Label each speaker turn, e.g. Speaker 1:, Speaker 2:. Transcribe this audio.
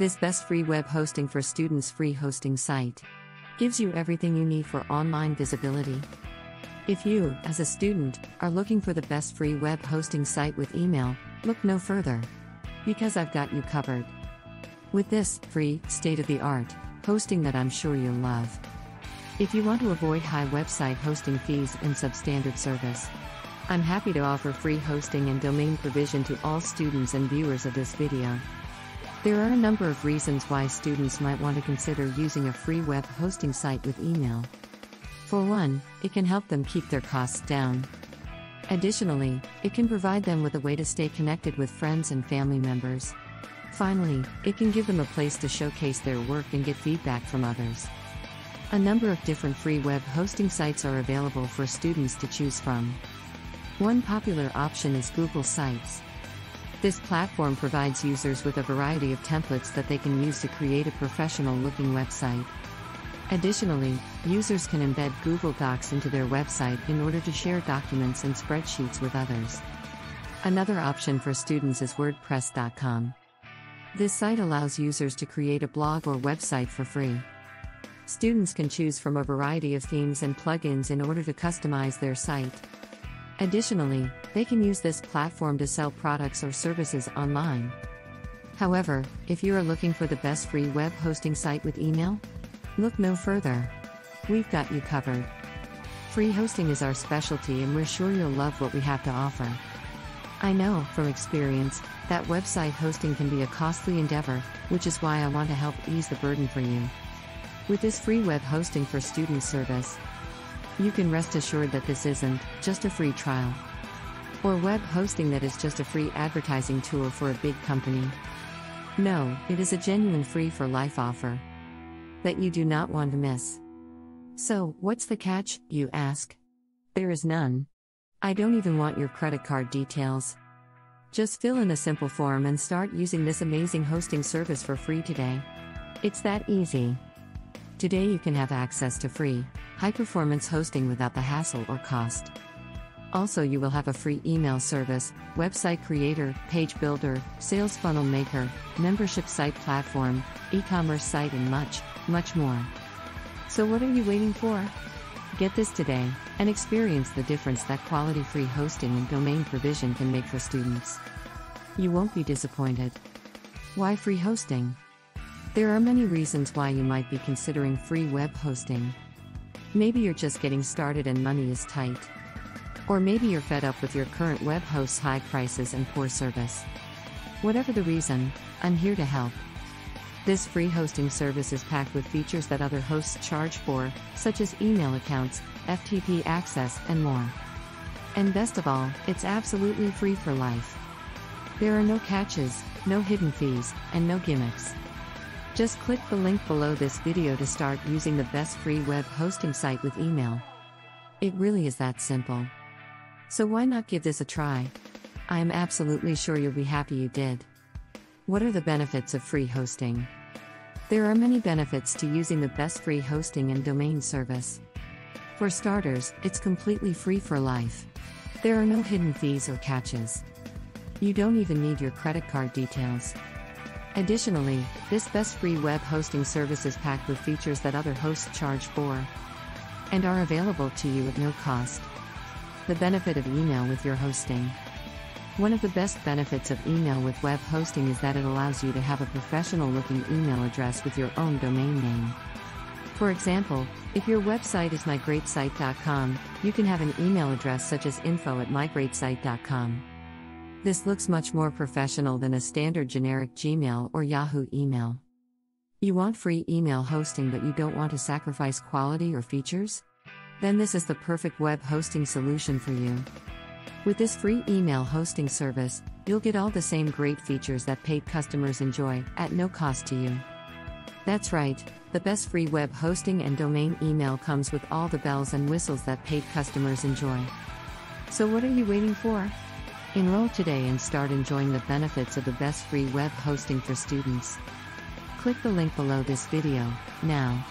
Speaker 1: This best free web hosting for students free hosting site gives you everything you need for online visibility. If you, as a student, are looking for the best free web hosting site with email, look no further. Because I've got you covered. With this free, state of the art hosting that I'm sure you'll love. If you want to avoid high website hosting fees and substandard service, I'm happy to offer free hosting and domain provision to all students and viewers of this video. There are a number of reasons why students might want to consider using a free web hosting site with email. For one, it can help them keep their costs down. Additionally, it can provide them with a way to stay connected with friends and family members. Finally, it can give them a place to showcase their work and get feedback from others. A number of different free web hosting sites are available for students to choose from. One popular option is Google Sites. This platform provides users with a variety of templates that they can use to create a professional looking website. Additionally, users can embed Google Docs into their website in order to share documents and spreadsheets with others. Another option for students is WordPress.com. This site allows users to create a blog or website for free. Students can choose from a variety of themes and plugins in order to customize their site. Additionally, they can use this platform to sell products or services online. However, if you are looking for the best free web hosting site with email, Look no further. We've got you covered. Free hosting is our specialty, and we're sure you'll love what we have to offer. I know, from experience, that website hosting can be a costly endeavor, which is why I want to help ease the burden for you. With this free web hosting for student service, you can rest assured that this isn't just a free trial or web hosting that is just a free advertising tool for a big company. No, it is a genuine free for life offer that you do not want to miss. So, what's the catch, you ask? There is none. I don't even want your credit card details. Just fill in a simple form and start using this amazing hosting service for free today. It's that easy. Today you can have access to free, high performance hosting without the hassle or cost. Also, you will have a free email service, website creator, page builder, sales funnel maker, membership site platform, e commerce site, and much, much more. So, what are you waiting for? Get this today and experience the difference that quality free hosting and domain provision can make for students. You won't be disappointed. Why free hosting? There are many reasons why you might be considering free web hosting. Maybe you're just getting started and money is tight. Or maybe you're fed up with your current web host's high prices and poor service. Whatever the reason, I'm here to help. This free hosting service is packed with features that other hosts charge for, such as email accounts, FTP access, and more. And best of all, it's absolutely free for life. There are no catches, no hidden fees, and no gimmicks. Just click the link below this video to start using the best free web hosting site with email. It really is that simple. So why not give this a try? I am absolutely sure you'll be happy you did. What are the benefits of free hosting? There are many benefits to using the best free hosting and domain service. For starters, it's completely free for life. There are no hidden fees or catches. You don't even need your credit card details. Additionally, this best free web hosting service is packed with features that other hosts charge for and are available to you at no cost. The benefit of email with your hosting. One of the best benefits of email with web hosting is that it allows you to have a professional looking email address with your own domain name. For example, if your website is mygreatsite.com, you can have an email address such as info at. This looks much more professional than a standard generic Gmail or Yahoo email. You want free email hosting but you don't want to sacrifice quality or features? Then this is the perfect web hosting solution for you. With this free email hosting service, you'll get all the same great features that paid customers enjoy, at no cost to you. That's right, the best free web hosting and domain email comes with all the bells and whistles that paid customers enjoy. So, what are you waiting for? Enroll today and start enjoying the benefits of the best free web hosting for students. Click the link below this video, now.